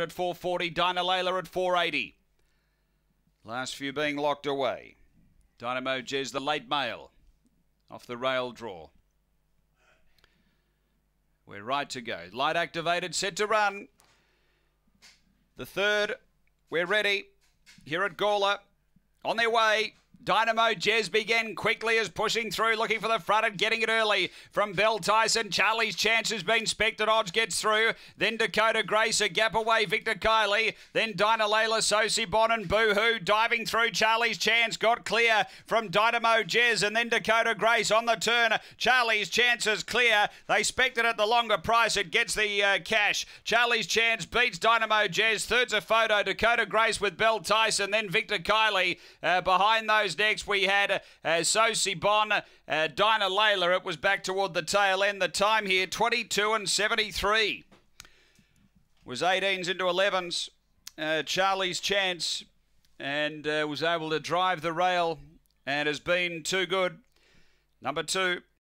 at 440, Dinah Layla at 480. Last few being locked away. Dynamo Jez, the late mail, off the rail draw. We're right to go. Light activated, set to run. The third, we're ready. Here at Gawler, on their way. Dynamo Jez began quickly as pushing through, looking for the front and getting it early from Bell Tyson. Charlie's chance has been spected. Odds gets through. Then Dakota Grace, a gap away. Victor Kiley. Then Dinah Layla, Sosi Bon and Boohoo diving through. Charlie's chance got clear from Dynamo Jez and then Dakota Grace on the turn. Charlie's chance is clear. They spected at the longer price. It gets the uh, cash. Charlie's chance beats Dynamo Jez. Third's a photo. Dakota Grace with Bell Tyson. Then Victor Kiley uh, behind those next we had uh, Sosi Bon, uh, Dinah Layla. It was back toward the tail end. The time here 22 and 73 was 18s into 11s. Uh, Charlie's chance and uh, was able to drive the rail and has been too good. Number two,